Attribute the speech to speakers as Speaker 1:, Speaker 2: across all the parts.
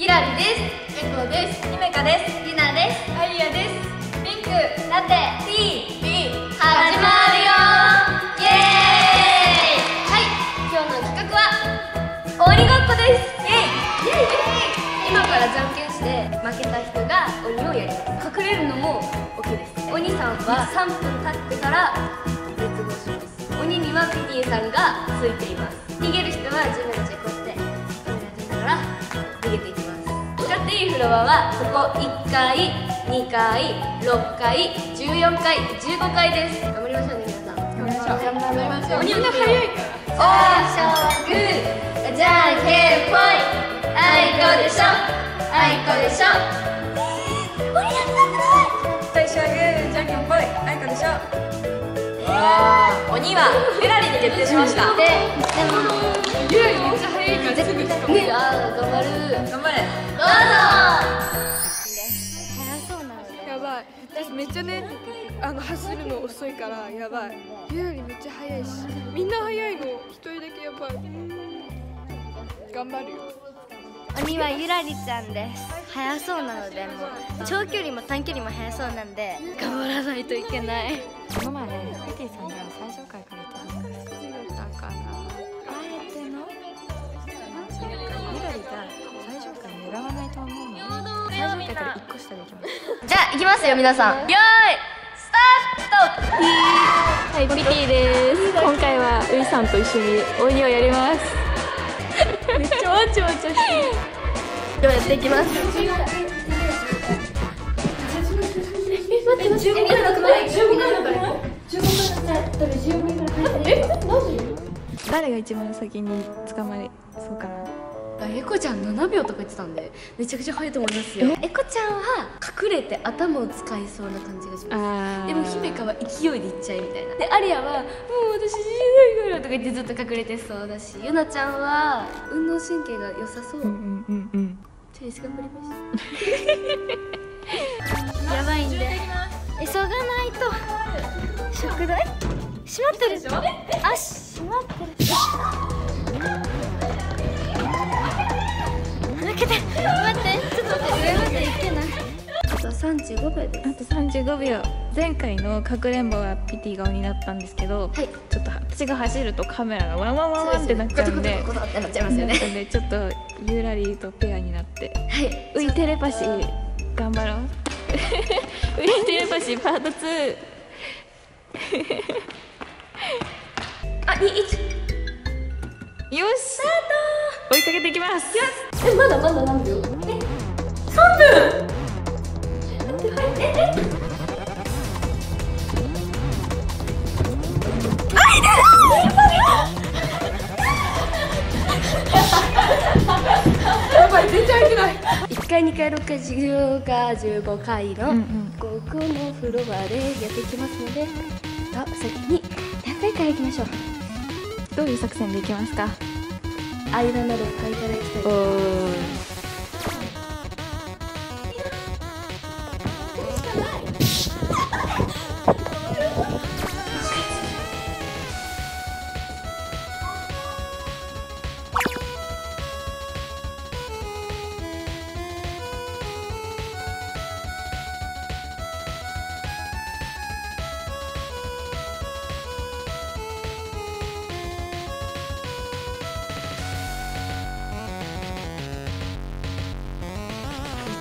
Speaker 1: ゆらりです。えこです。
Speaker 2: ひめかです。
Speaker 1: りなです。
Speaker 2: あいやです。
Speaker 1: ピンク。ラテ T
Speaker 2: B
Speaker 1: 始まるよ。イエーイ。はい。今日の企画は鬼ごっこです。イエイ。今からじゃんけんして負けた人が鬼をやります。隠れるのも OK です。鬼さんは 3分経ってから滅亡します。鬼にはピティさんがついています。逃げる人は自分たちでこっていいフロアはここ1階2階6階14階15階です。頑張りましょうね皆さん。
Speaker 2: 頑張りましょう。
Speaker 1: 鬼
Speaker 2: みんな早いから
Speaker 1: おーしょグー。じゃんけんぽいあいこでしょ。あいこでしょ。鬼やった
Speaker 2: 最初はグーじゃんけんぽいあいこでしょ。鬼はゆらりに決定しました。
Speaker 1: ででも
Speaker 2: ゆらりめっちゃ早いからすぐしかも
Speaker 1: ね頑張る
Speaker 2: 頑張れ
Speaker 1: ど
Speaker 3: やばい私めっちゃねあの走るの遅いからやばい。ゆよりめっちゃ速いしみんな速いの。一人だけやばい。頑張るよ。
Speaker 4: 鬼はゆらりちゃんです。速そうなのでもう長距離も短距離も速そうなんで頑張らないといけない。
Speaker 5: この前ペティさんが最初回から初回狙わないと思うので最初回から1個下でいきます
Speaker 1: じゃあ行きますよ皆さん。よーいスタート。
Speaker 5: はいピティです。今回はウイさんと一緒に鬼をやります。めっちゃわちゃわちゃしてる。
Speaker 1: ではやっていきます？
Speaker 5: 誰が一番先に捕まり
Speaker 1: エコちゃん7秒とか言ってたんでめちゃくちゃ早いと思いますよ。エコちゃんは隠れて頭を使いそうな感じがします。
Speaker 5: あ
Speaker 1: でも姫香は勢いでいっちゃいみたいな。でアリアは「もう私死ねないから」とか言ってずっと隠れてそうだしユナちゃんは運動神経が良さそう、
Speaker 5: うんうんうんうん。
Speaker 1: チョイス頑張りました
Speaker 4: やばいんで。急がないと。食材？閉まってる。あ閉まってる けて。待ってちょっと待って上まで行けない
Speaker 1: あと35秒です
Speaker 5: あと35秒。前回のかくれんぼはピティが鬼だったんですけど、
Speaker 1: はい。
Speaker 5: ちょっと私が走るとカメラがワンワンワンワンってなっちゃうんで
Speaker 1: コトコトコトってなっちゃいますよね
Speaker 5: でちょっとユーラリーとペアになって。
Speaker 1: はい。
Speaker 5: ウイテレパシー頑張ろう。ウイテレパシーパート2
Speaker 1: あ2 1
Speaker 5: よし追いかけていきます。
Speaker 1: えまだまだ何秒え3分。1階2階6階10階15階の、
Speaker 5: うんうん。
Speaker 1: ここのフロアでやっていきますのでと先に何階から行きましょう？
Speaker 5: どういう作戦でいきますか？
Speaker 1: 間の6階から行きたい
Speaker 5: おー
Speaker 1: 一応奥も見てますうる。さいようるさいよあいいです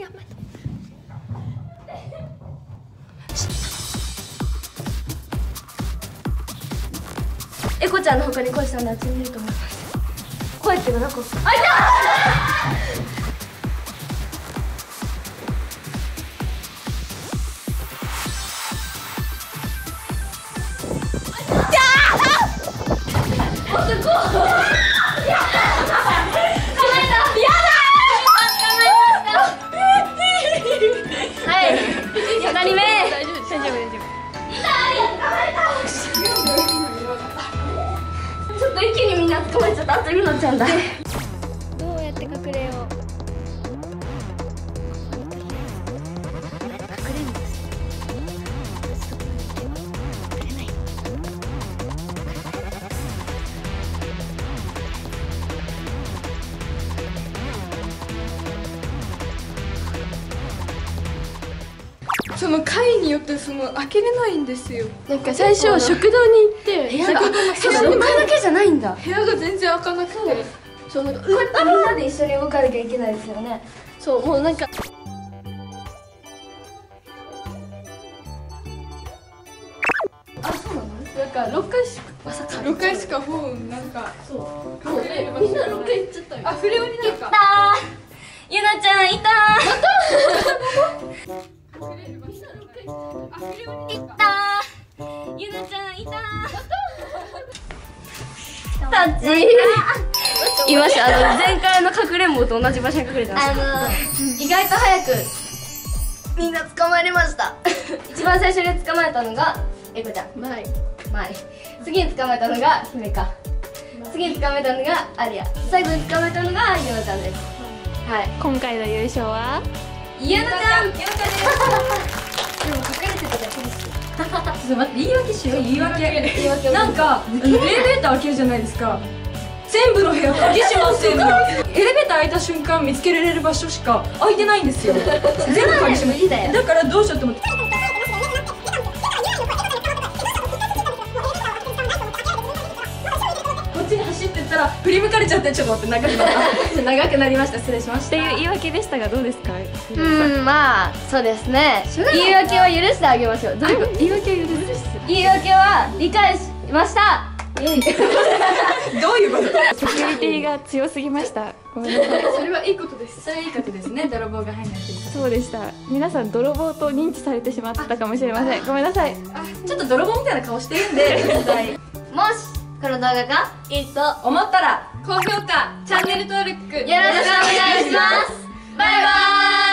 Speaker 5: やめて。
Speaker 1: エコちゃんの他に恋したんで集めると思います。声っていうのなんか。あいた
Speaker 4: 隠れよ。う隠れんです隠れない
Speaker 3: その階によってその開けれないんですよ。
Speaker 1: なんか最初食堂に行って部屋がそう6階だけじゃないんだ。
Speaker 3: 部屋が全然開かなくて
Speaker 1: そうなんかみんなで一緒に動かなきゃいけないですよね。そうもうなんか。あそうなの？なんか6階しかまさか。
Speaker 3: 6階しか本なんか。
Speaker 1: そう。みんな6階行っちゃったよ
Speaker 3: あフレオになんか。
Speaker 1: ゆなちゃんいた
Speaker 3: 隠れる場所あフレオになんか。
Speaker 1: たゆなちゃんいたタッチいました。あの前回のかくれんぼと同じ場所に隠れてました
Speaker 4: あの
Speaker 1: 意外と早く。みんな捕まえました。一番最初に捕まえたのがえこちゃん。
Speaker 3: ない
Speaker 1: 前次に捕まえたのが姫か次に捕まえたのがアリア。最後に捕まえたのがゆなちゃんです。はい。
Speaker 5: 今回の優勝は？
Speaker 1: ゆなちゃん。ゆなちゃん。ですでも隠れてただけですよ。
Speaker 2: ちょっと待って言い訳しよう。言い訳。
Speaker 1: 言い訳を。
Speaker 2: なんかあのエレベーター開けるじゃないですか全部の部屋鍵閉まってんの。エレベーター開いた瞬間見つけられる場所しか開いてないんですよ。全部鍵閉ま
Speaker 1: 無理だ
Speaker 2: からどうしようと思ってこっちに走ってら振り向かれちゃってちょっと待って長くなった長くなりました失礼しました
Speaker 5: っていう言い訳でしたがどうですか
Speaker 1: うんまあそうですね言い訳は許してあげましょうどういうこと言い訳を許す言い訳は理解しました
Speaker 2: どういうこと？
Speaker 5: セキュリティが強すぎました。ごめんなさい。
Speaker 3: それはいいことです。
Speaker 2: それいいことですね。泥棒が入んないとい
Speaker 5: そうでした。皆さん泥棒と認知されてしまったかもしれません。ごめんなさい。
Speaker 2: とちょっと泥棒みたいな顔してるんで
Speaker 1: もしこの動画がいいとよ
Speaker 2: 思ったら
Speaker 3: 高評価チャンネル登録よ
Speaker 1: ろしくお願いします。バイバーイ